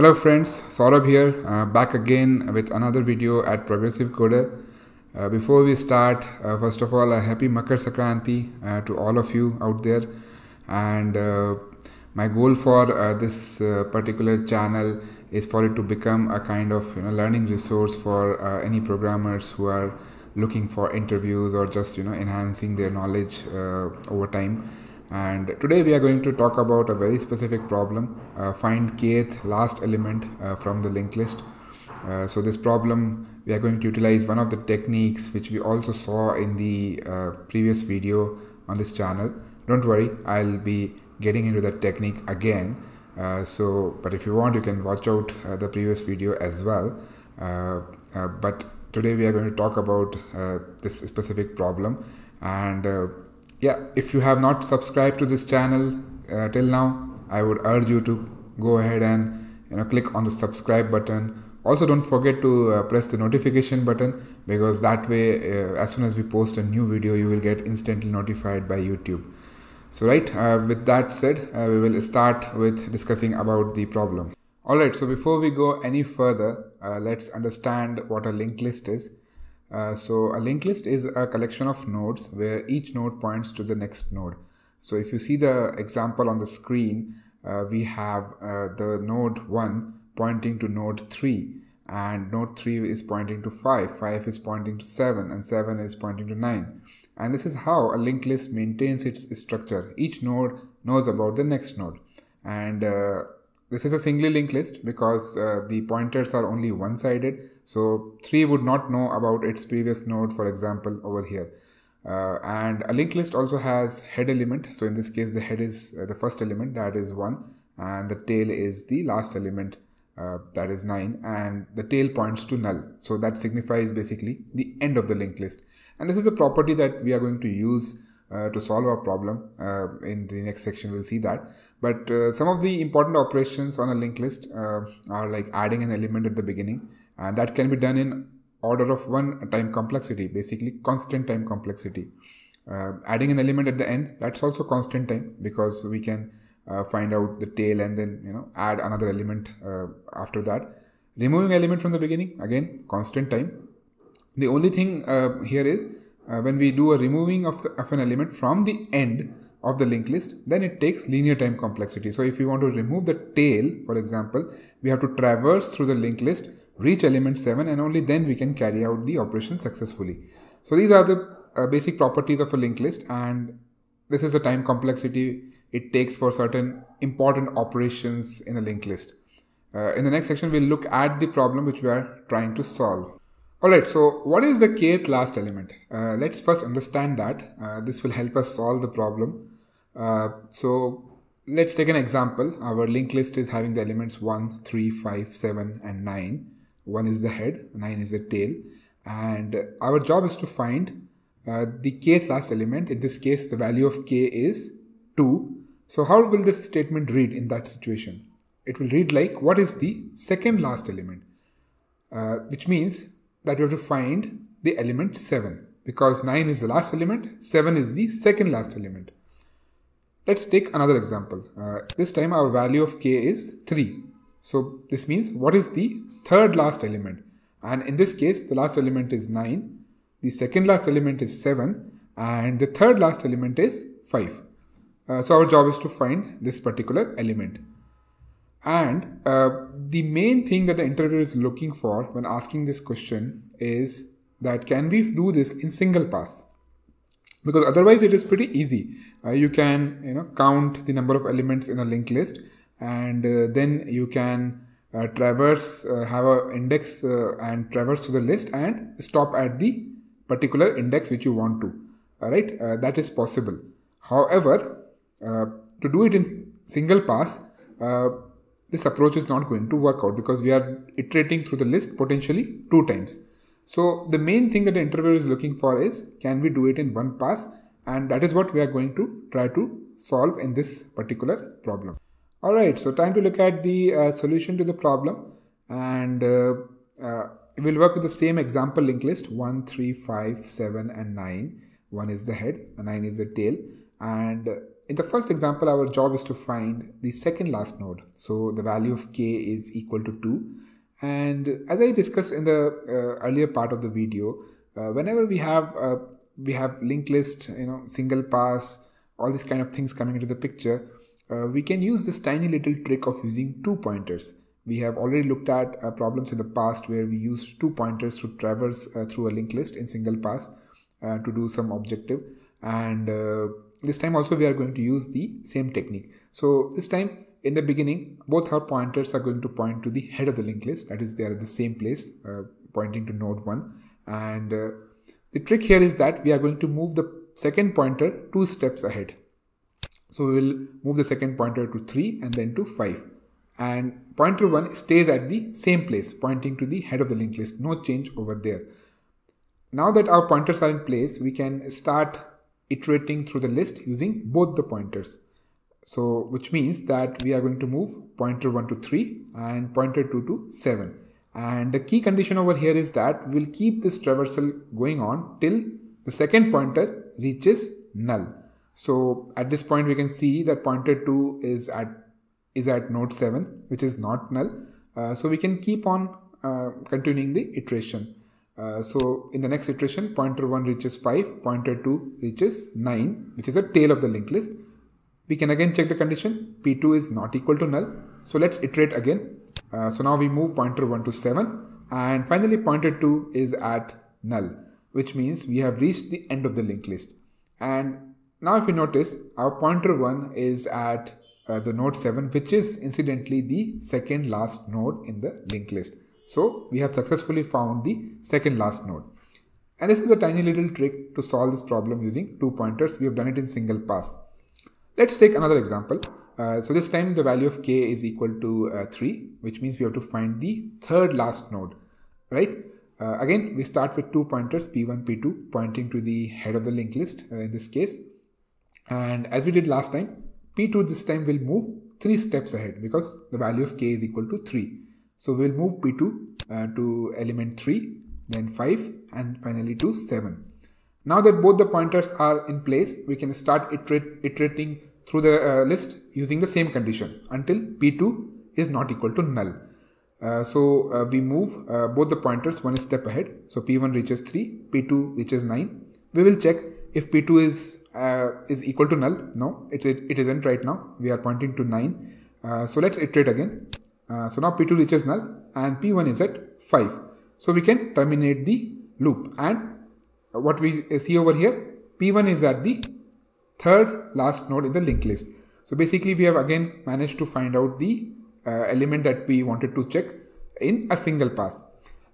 Hello friends, Saurabh here, uh, back again with another video at Progressive Coder. Uh, before we start, uh, first of all, a happy Makar Sankranti uh, to all of you out there. And uh, my goal for uh, this particular channel is for it to become a kind of you know, learning resource for any programmers who are looking for interviews or just you know enhancing their knowledge over time and today we are going to talk about a very specific problem uh, find kth last element uh, from the linked list. Uh, so this problem we are going to utilize one of the techniques which we also saw in the uh, previous video on this channel. Don't worry i'll be getting into that technique again. Uh, so but if you want you can watch out uh, the previous video as well. But today we are going to talk about this specific problem. And yeah if you have not subscribed to this channel uh, till now i would urge you to go ahead and you know click on the subscribe button. Also don't forget to uh, press the notification button because that way uh, as soon as we post a new video you will get instantly notified by youtube. So right uh, with that said uh, we will start with discussing about the problem. Alright so before we go any further uh, let's understand what a linked list is uh, so a linked list is a collection of nodes where each node points to the next node. So if you see the example on the screen, uh, we have uh, the node 1 pointing to node 3 and node 3 is pointing to 5, 5 is pointing to 7 and 7 is pointing to 9. And this is how a linked list maintains its structure. Each node knows about the next node. And uh, this is a singly linked list because uh, the pointers are only one-sided. So 3 would not know about its previous node, for example, over here. Uh, and a linked list also has head element. So in this case, the head is uh, the first element, that is 1. And the tail is the last element, uh, that is 9. And the tail points to null. So that signifies basically the end of the linked list. And this is a property that we are going to use to solve our problem. Uh, in the next section, we'll see that. But uh, some of the important operations on a linked list uh, are like adding an element at the beginning, and that can be done in order of one time complexity, basically constant time complexity. Uh, adding an element at the end, that's also constant time because we can find out the tail and then you know add another element after that. Removing element from the beginning, again constant time. The only thing here is uh, when we do a removing of, the, of an element from the end of the linked list, then it takes linear time complexity. So if we want to remove the tail, for example, we have to traverse through the linked list, reach element 7 and only then we can carry out the operation successfully. So these are the uh, basic properties of a linked list and this is the time complexity it takes for certain important operations in a linked list. Uh, in the next section, we'll look at the problem which we are trying to solve. Alright, so what is the kth last element? Uh, let's first understand that. Uh, this will help us solve the problem. Uh, so let's take an example. Our linked list is having the elements 1, 3, 5, 7 and 9. 1 is the head, 9 is the tail. And our job is to find uh, the kth last element. In this case, the value of k is 2. So how will this statement read in that situation? It will read like what is the second last element? Uh, which means that you have to find the element 7 because 9 is the last element, 7 is the second last element. Let's take another example. Uh, this time our value of k is 3. So this means what is the third last element? And in this case, the last element is 9, the second last element is 7, and the third last element is 5. Uh, so our job is to find this particular element. And uh, the main thing that the interviewer is looking for when asking this question is that can we do this in single pass? Because otherwise it is pretty easy. Uh, you can you know count the number of elements in a linked list, and uh, then you can uh, traverse, uh, have an index uh, and traverse to the list and stop at the particular index which you want to. All right, that is possible. However, to do it in single pass, this approach is not going to work out because we are iterating through the list potentially two times. So the main thing that the interviewer is looking for is can we do it in one pass and that is what we are going to try to solve in this particular problem. Alright, so time to look at the uh, solution to the problem and uh, uh, we'll work with the same example linked list 1, 3, 5, 7 and 9. 1 is the head, 9 is the tail and in the first example, our job is to find the second last node. So the value of k is equal to 2. And as I discussed in the uh, earlier part of the video, uh, whenever we have uh, we have linked list, you know, single pass, all these kind of things coming into the picture, uh, we can use this tiny little trick of using two pointers. We have already looked at uh, problems in the past where we used two pointers to traverse through a linked list in single pass to do some objective. And this time also we are going to use the same technique. So this time in the beginning, both our pointers are going to point to the head of the linked list. That is, they are at the same place, uh, pointing to node 1. And the trick here is that we are going to move the second pointer two steps ahead. So we will move the second pointer to 3 and then to 5. And pointer 1 stays at the same place, pointing to the head of the linked list. No change over there. Now that our pointers are in place, we can start iterating through the list using both the pointers. So which means that we are going to move pointer 1 to 3 and pointer 2 to 7. And the key condition over here is that we'll keep this traversal going on till the second pointer reaches null. So at this point we can see that pointer 2 is at is at node 7 which is not null. Uh, so we can keep on uh, continuing the iteration. Uh, so in the next iteration pointer 1 reaches 5, pointer 2 reaches 9 which is a tail of the linked list. We can again check the condition p2 is not equal to null. So let's iterate again uh, so now we move pointer 1 to 7 and finally pointer 2 is at null which means we have reached the end of the linked list. And now if you notice our pointer 1 is at uh, the node 7 which is incidentally the second last node in the linked list. So we have successfully found the second last node. And this is a tiny little trick to solve this problem using two pointers. We have done it in single pass. Let's take another example. Uh, so this time the value of k is equal to uh, 3, which means we have to find the third last node, right? Uh, again, we start with two pointers, p1, p2, pointing to the head of the linked list uh, in this case. And as we did last time, p2 this time will move three steps ahead because the value of k is equal to 3. So we'll move p2 uh, to element 3, then 5, and finally to 7. Now that both the pointers are in place, we can start iterating through the uh, list using the same condition until p2 is not equal to null. Uh, so uh, we move uh, both the pointers one step ahead. So p1 reaches 3, p2 reaches 9. We will check if p2 is uh, is equal to null. No, it, it, it isn't right now. We are pointing to 9. Uh, so let's iterate again. So now p2 reaches null and p1 is at 5. So we can terminate the loop and what we see over here, p1 is at the third last node in the linked list. So basically we have again managed to find out the uh, element that we wanted to check in a single pass.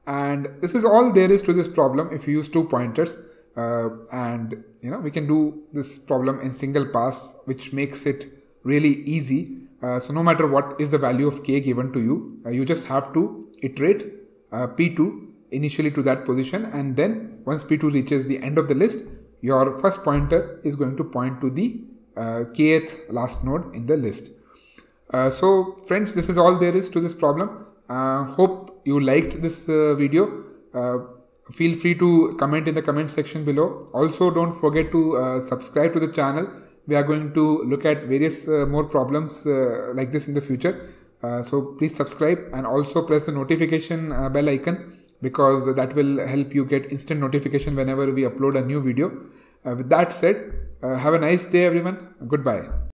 And this is all there is to this problem if you use two pointers uh, and you know we can do this problem in single pass which makes it really easy. Uh, so no matter what is the value of k given to you, uh, you just have to iterate uh, p2 initially to that position and then once p2 reaches the end of the list your first pointer is going to point to the uh, kth last node in the list. Uh, so friends, this is all there is to this problem. Uh, hope you liked this video. Feel free to comment in the comment section below. Also don't forget to subscribe to the channel. We are going to look at various more problems like this in the future. so please subscribe and also press the notification bell icon because that will help you get instant notification whenever we upload a new video. Uh, with that said, uh, have a nice day everyone. Goodbye.